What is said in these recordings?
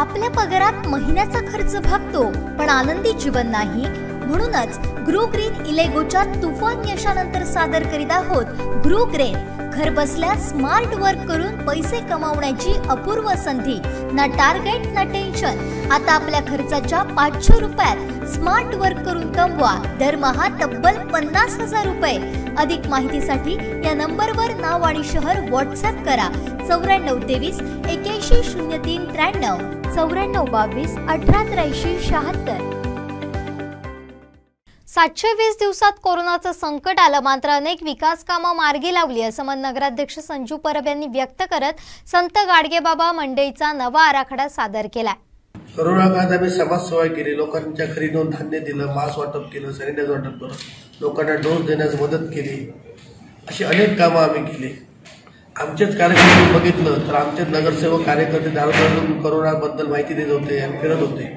आपल्या पगारात महिन्याचा खर्च भागतो पण आनंदी जीवन नाही. म्हणूनच ग्रो ग्रीन इलेगोच्या तुफान यशानंतर सादर करीत आहोत ग्रो ग्रेन. घर बसल्या स्मार्ट वर्क करून पैसे कमावण्याची अपूर्व संधी. ना टार्गेट ना टेन्शन आता आपल्या खर्चाच्या पाचशे रुपयात स्मार्ट वर्क करून कमवा. दरमहा तब्बल पन्नास हजार रुपये. अधिक माहितीसाठी या नंबरवर नाव आणि शहर व्हॉट्सअप करा. चौऱ्याण्णव तेवीस एक्याऐंशी शून्य तीन त्र्याण्णव. चौऱ्याण्णव बावीस अठरा त्र्याऐंशी शहात्तर. सातशे वीस दिवसात कोरोनाचं संकट आलं. मात्र अनेक विकास कामं मार्गी लावली असं मत नगराध्यक्ष संजू परब यांनी व्यक्त करत संत गाडगेबाबा मंडईचा नवा आराखडा सादर केला करोना काळात आम्ही समाजसेवा केली. लोकांच्या घरी दोन धान्य दिलं मास्क वाटप केलं सॅनिटायझर वाटप केलं लोकांना डोस देण्यास मदत केली. अशी अनेक कामं आम्ही केली. आमचेच कार्यकर्ते बघितलं तर आमचे नगरसेवक कार्यकर्ते दारोदारून करोनाबद्दल माहिती देत होते आणि फिरत होते.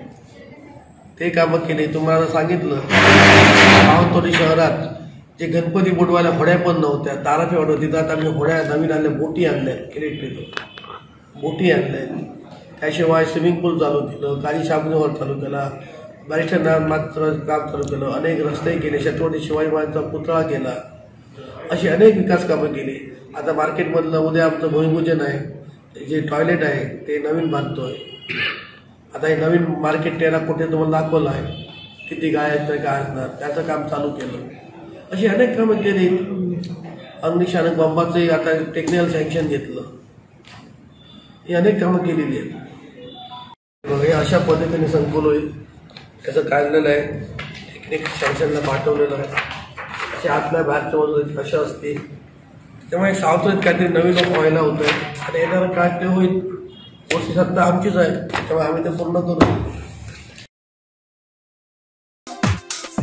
ते कामं केले तुम्हाला सांगितलं. सावंतवाडी शहरात जे गणपती बुडवायला होड्या पण नव्हत्या ताराफे वाटत तिथं आता आम्ही होड्या नवीन आणल्या बोटी आणल्या इलेक्ट्रिक बोटी आणल्या. त्याशिवाय स्विमिंग पूल चालू केलं काही साबणेवर चालू केला बॅरिस्टर मात्र काम चालू केलं अनेक रस्ते केले छत्रपती शिवाजी महाराजांचा पुतळा केला. अशी अनेक विकास कामं केली. आता मार्केटमधलं उद्या आमचं भूमिपूजन आहे जे टॉयलेट आहे ते नवीन बांधतोय. आता हे नवीन मार्केट तेरा कोटी तुम्हाला दाखवलं आहे? किती गाय आहेत तर काय असणार? त्याचं काम चालू केलं. अशी अनेक कामं केली. अग्निशानक बंबाचंही आता टेक्निकल सँक्शन घेतलं. ही अनेक कामं केलेली आहेत. मग हे अशा पद्धतीने संकुल होईल. त्याचं काढलेलं आहे. टेक्निक सँक्शनला पाठवलेलं आहे. असे आतल्या बाहेरच्या बाजूला कशा असतील त्यामुळे सावत्रीत काहीतरी नवीन लोक व्हायला होतं आणि येणारं काळ ते होईल. मोठी सत्ता आमचीच आहे त्यामुळे आम्ही ते पूर्ण करू.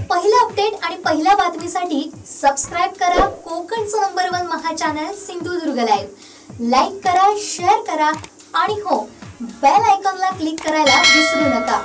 पहिला अपडेट आणि पहिल्या बातमीसाठी सबस्क्राईब करा कोकणचं नंबर वन महा चॅनल सिंधुदुर्ग लाईव्ह लाईक करा शेअर करा आणि हो बेल आयकॉनला क्लिक करायला विसरू नका.